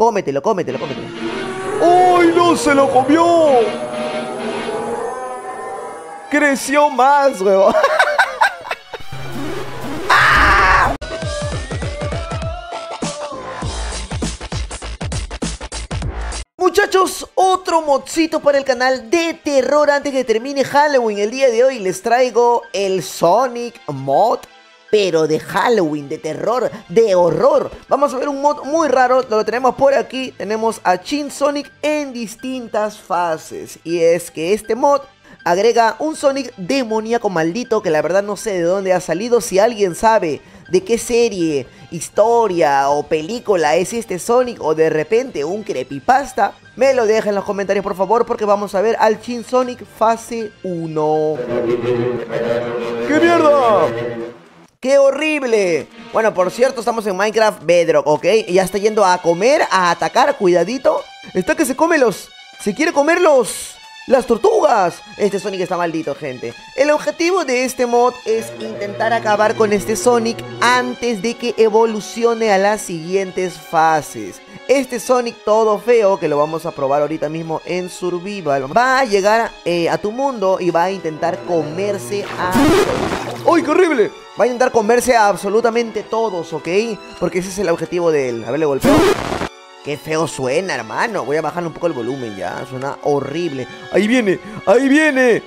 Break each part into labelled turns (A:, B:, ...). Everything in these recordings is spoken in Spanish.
A: Cómetelo, cómetelo, cómetelo.
B: ¡Ay, no se lo comió!
A: Creció más, huevón. Muchachos, otro modcito para el canal de terror antes que termine Halloween. El día de hoy les traigo el Sonic Mod pero de Halloween, de terror, de horror. Vamos a ver un mod muy raro, lo tenemos por aquí. Tenemos a Chin Sonic en distintas fases. Y es que este mod agrega un Sonic demoníaco maldito que la verdad no sé de dónde ha salido. Si alguien sabe de qué serie, historia o película es este Sonic o de repente un creepypasta, me lo deja en los comentarios por favor porque vamos a ver al Chin Sonic fase 1.
B: ¡Qué mierda!
A: ¡Qué horrible! Bueno, por cierto, estamos en Minecraft Bedrock, ¿ok? Ya está yendo a comer, a atacar, cuidadito. Está que se come los... Se quiere comer los... ¡Las tortugas! Este Sonic está maldito, gente. El objetivo de este mod es intentar acabar con este Sonic antes de que evolucione a las siguientes fases. Este Sonic todo feo, que lo vamos a probar ahorita mismo en Survival, va a llegar eh, a tu mundo y va a intentar comerse a...
B: ¡Ay, qué horrible!
A: Va a intentar comerse a absolutamente todos, ¿ok? Porque ese es el objetivo de él. A ver, le golpeo. Qué feo suena, hermano. Voy a bajarle un poco el volumen ya. Suena horrible.
B: Ahí viene, ahí viene.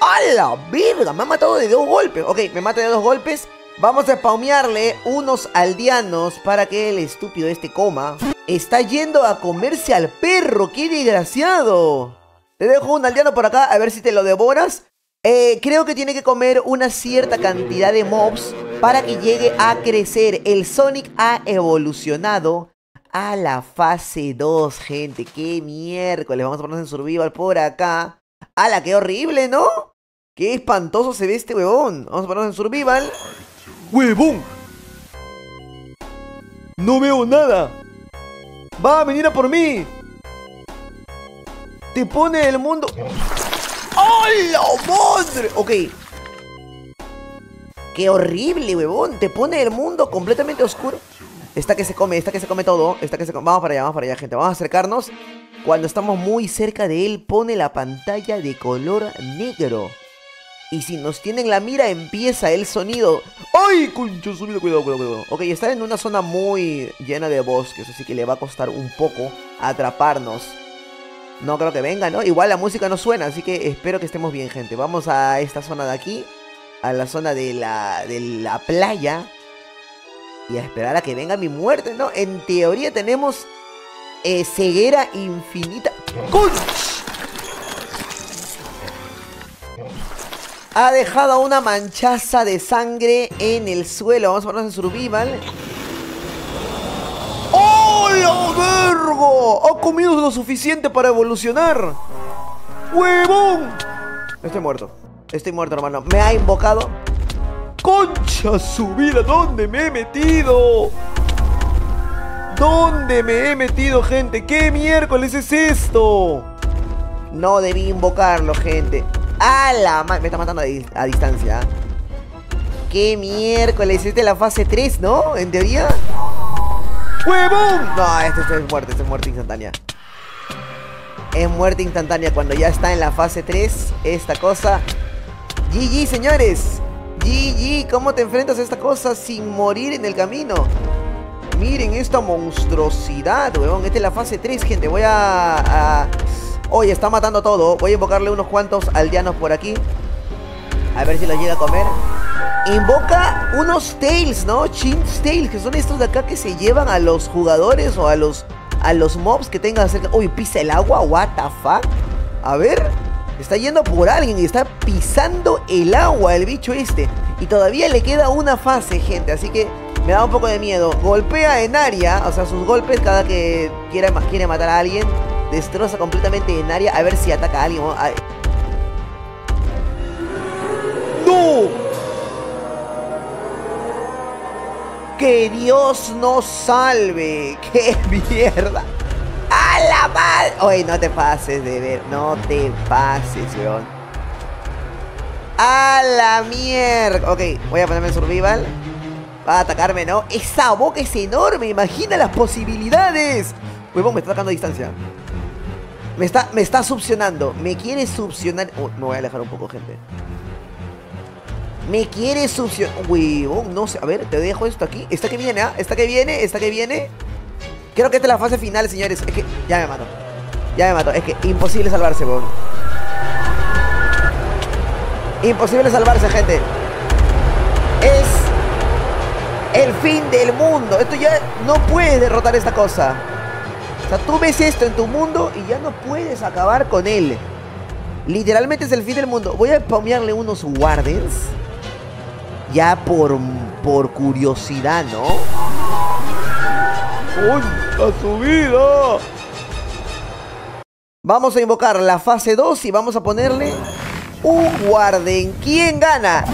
A: ¡A la verga! Me ha matado de dos golpes. Ok, me mata de dos golpes. Vamos a spawnearle unos aldeanos para que el estúpido este coma. Está yendo a comerse al perro. ¡Qué desgraciado! Te dejo un aldeano por acá a ver si te lo devoras. Eh, creo que tiene que comer una cierta cantidad de mobs para que llegue a crecer. El Sonic ha evolucionado a la fase 2, gente. ¡Qué miércoles! Vamos a ponernos en survival por acá. ¡Hala, qué horrible, ¿no? ¡Qué espantoso se ve este huevón! Vamos a ponernos en survival.
B: ¡Huevón! No veo nada. Va a venir a por mí. Te pone el mundo...
A: ¡Hola, madre! Ok. Qué horrible, huevón. Te pone el mundo completamente oscuro. Esta que se come, esta que se come todo. Esta que se come. Vamos para allá, vamos para allá, gente. Vamos a acercarnos. Cuando estamos muy cerca de él, pone la pantalla de color negro. Y si nos tienen la mira, empieza el sonido.
B: ¡Ay, concho! Cuidado, cuidado, cuidado.
A: Ok, está en una zona muy llena de bosques, así que le va a costar un poco atraparnos. No creo que venga, ¿no? Igual la música no suena, así que espero que estemos bien, gente. Vamos a esta zona de aquí. A la zona de la, de la playa. Y a esperar a que venga mi muerte, ¿no? En teoría tenemos eh, ceguera infinita. ¡Conch! Ha dejado una manchaza de sangre en el suelo. Vamos a ponernos en survival.
B: ¡Hola, vergo! Ha comido lo suficiente para evolucionar. ¡Huevón!
A: Estoy muerto. Estoy muerto, hermano. Me ha invocado.
B: ¡Concha su vida! ¿Dónde me he metido? ¿Dónde me he metido, gente? ¿Qué miércoles es esto?
A: No debí invocarlo, gente. ¡A la Me está matando a, distancia. ¿Qué miércoles? Es de la fase 3, ¿no? En teoría.
B: ¡Huevón!
A: No, esto, es muerte, esto es muerte instantánea. Es muerte instantánea cuando ya está en la fase 3 esta cosa. GG, señores. GG, ¿cómo te enfrentas a esta cosa sin morir en el camino? Miren esta monstruosidad, huevón. Esta es la fase 3, gente. Voy a... Oye, está matando todo. Voy a invocarle unos cuantos aldeanos por aquí. A ver si los llega a comer. Invoca unos Tails, ¿no? Chins Tails, que son estos de acá que se llevan a los jugadores o a los, a los mobs que tengan cerca. Uy, pisa el agua, what the fuck. A ver, está yendo por alguien y está pisando el agua el bicho este. Y todavía le queda una fase, gente, así que me da un poco de miedo. Golpea en área, o sea, sus golpes cada que quiere, quiere matar a alguien. Destroza completamente en área, a ver si ataca a alguien.
B: ¡No!
A: Que Dios nos salve. ¡Qué mierda! ¡A la madre! Oye, no te pases de ver. No te pases, weón. ¡A la mierda! Ok, voy a ponerme en survival. Va a atacarme, ¿no? Esa boca es enorme, imagina las posibilidades. Huevón, me está atacando a distancia. Me está, me está succionando. Me quiere succionar. Oh, me voy a alejar un poco, gente. Me quiere succionar. Huevón, no sé. A ver, te dejo esto aquí. Esta que viene, ¿ah? Esta que viene, esta que viene. Creo que esta es la fase final, señores. Es que ya me mato. Ya me mato. Es que imposible salvarse, huevón. Imposible salvarse, gente. Es el fin del mundo. Esto ya no puedes derrotar esta cosa. O sea, tú ves esto en tu mundo y ya no puedes acabar con él. Literalmente es el fin del mundo. Voy a paumearle unos wardens. Ya por, por curiosidad, ¿no?
B: ¡Uy! ¡La subida!
A: Vamos a invocar la fase 2 y vamos a ponerle un Warden. ¿Quién gana?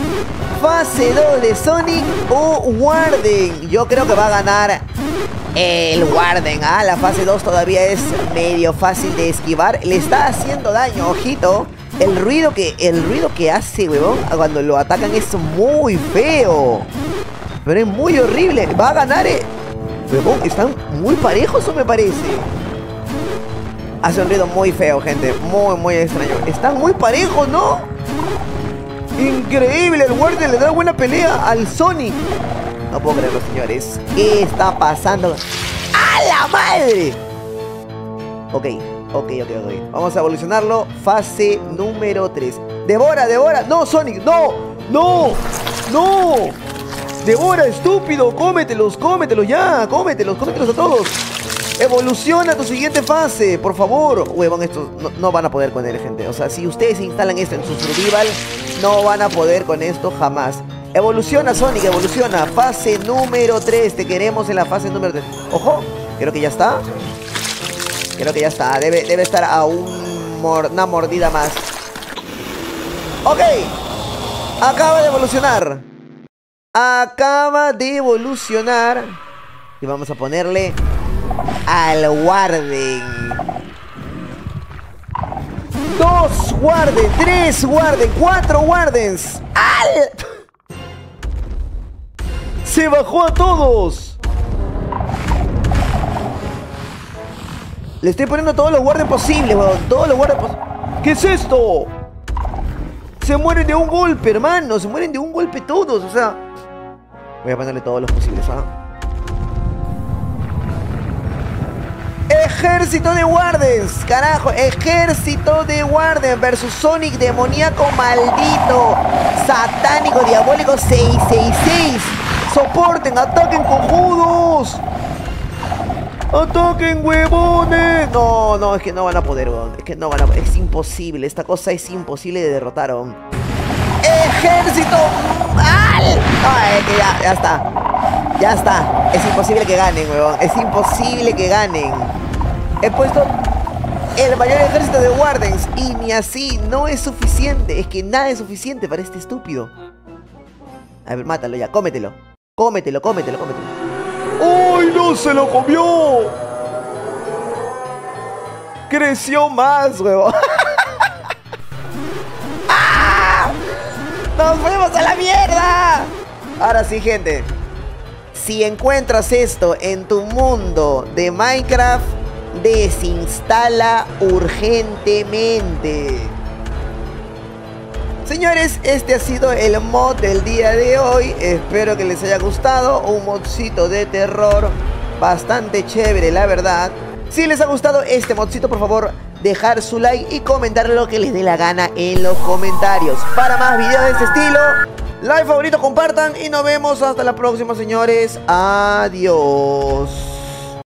A: Fase 2 de Sonic o Warden. Yo creo que va a ganar el Warden. Ah, la fase 2 todavía es medio fácil de esquivar. Le está haciendo daño, ojito. El ruido que, el ruido que hace, huevón, cuando lo atacan es muy feo. Pero es muy horrible. Va a ganar, eh. Huevón, están muy parejos, eso me parece. Hace un ruido muy feo, gente. Muy, muy extraño. Están muy parejos, ¿no? Increíble, el Warden le da buena pelea al Sonic. No puedo creerlo, señores. ¿Qué está pasando? ¡A la madre! Ok, ok, ok, ok. Vamos a evolucionarlo. Fase número 3. ¡Devora, devora! ¡No, Sonic! ¡No! ¡No! ¡No! ¡Devora, estúpido! ¡Cómetelos, cómetelos ya! ¡Cómetelos, cómetelos a todos! Evoluciona tu siguiente fase, por favor. Huevón, estos no, no, van a poder con él, gente. O sea, si ustedes instalan esto en su survival, no van a poder con esto jamás. Evoluciona, Sonic, evoluciona. Fase número 3. Te queremos en la fase número 3. Ojo, creo que ya está. Creo que ya está. Debe, debe estar a una mordida más. Ok. Acaba de evolucionar. Acaba de evolucionar. Y vamos a ponerle al Warden. Dos Warden, tres Warden, cuatro Wardens. ¡Al!
B: ¡Se bajó a todos!
A: Le estoy poniendo todos los Warden posibles, weón. Todos los posibles.
B: ¿Qué es esto?
A: Se mueren de un golpe, hermano. Se mueren de un golpe todos. O sea. Voy a ponerle todos los posibles, ¿ah? Ejército de Wardens, carajo, ejército de Wardens versus Sonic demoníaco maldito, satánico, diabólico 666. Soporten, ataquen cojudos.
B: ¡Ataquen, huevones!
A: No, no, es que no van a poder, weón. Es que no van a Es imposible. Esta cosa es imposible de derrotar, weón. ¡Ejército! ¡Al! No, es que ya, ya está. Ya está. Es imposible que ganen, weón. Es imposible que ganen. He puesto el mayor ejército de Wardens y ni así no es suficiente. Es que nada es suficiente para este estúpido. A ver, mátalo ya, cómetelo. Cómetelo, cómetelo, cómetelo.
B: ¡Ay, no se lo comió!
A: Creció más, huevo. ¡Ah! ¡Nos fuimos a la mierda! Ahora sí, gente. Si encuentras esto en tu mundo de Minecraft, desinstala urgentemente. Señores, este ha sido el mod del día de hoy. Espero que les haya gustado. Un modcito de terror bastante chévere, la verdad. Si les ha gustado este modcito, por favor, dejar su like y comentar lo que les dé la gana en los comentarios. Para más videos de este estilo, like, favorito, compartan y nos vemos hasta la próxima, señores. Adiós.